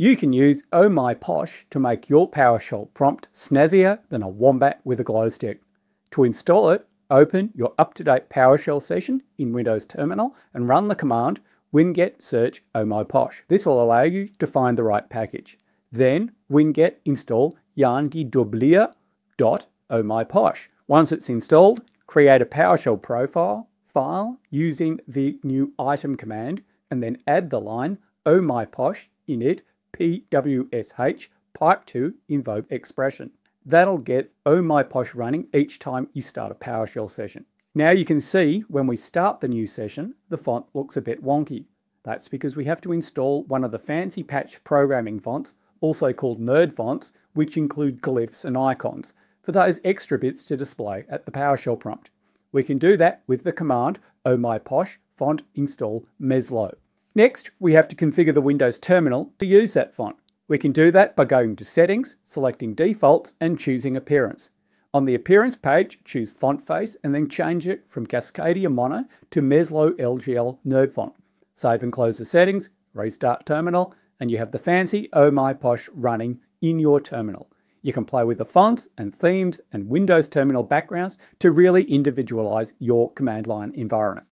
You can use Oh My Posh to make your PowerShell prompt snazzier than a wombat with a glow stick. To install it, open your up-to-date PowerShell session in Windows Terminal and run the command winget search oh my posh. This will allow you to find the right package. Then winget install JanDeDobbeleer.OhMyPosh. Once it's installed, create a PowerShell profile file using the new item command and then add the line oh my posh init pwsh pipe to invoke expression. That'll get oh my posh running each time you start a PowerShell session. Now you can see when we start the new session, the font looks a bit wonky. That's because we have to install one of the fancy patch programming fonts, also called nerd fonts, which include glyphs and icons, for those extra bits to display at the PowerShell prompt. We can do that with the command oh my posh font install meslo. Next, we have to configure the Windows terminal to use that font. We can do that by going to Settings, selecting Defaults and choosing Appearance. On the Appearance page, choose Font Face and then change it from Cascadia Mono to Meslo LGL Nerd Font. Save and close the settings, restart terminal, and you have the fancy Oh My Posh running in your terminal. You can play with the fonts and themes and Windows terminal backgrounds to really individualize your command line environment.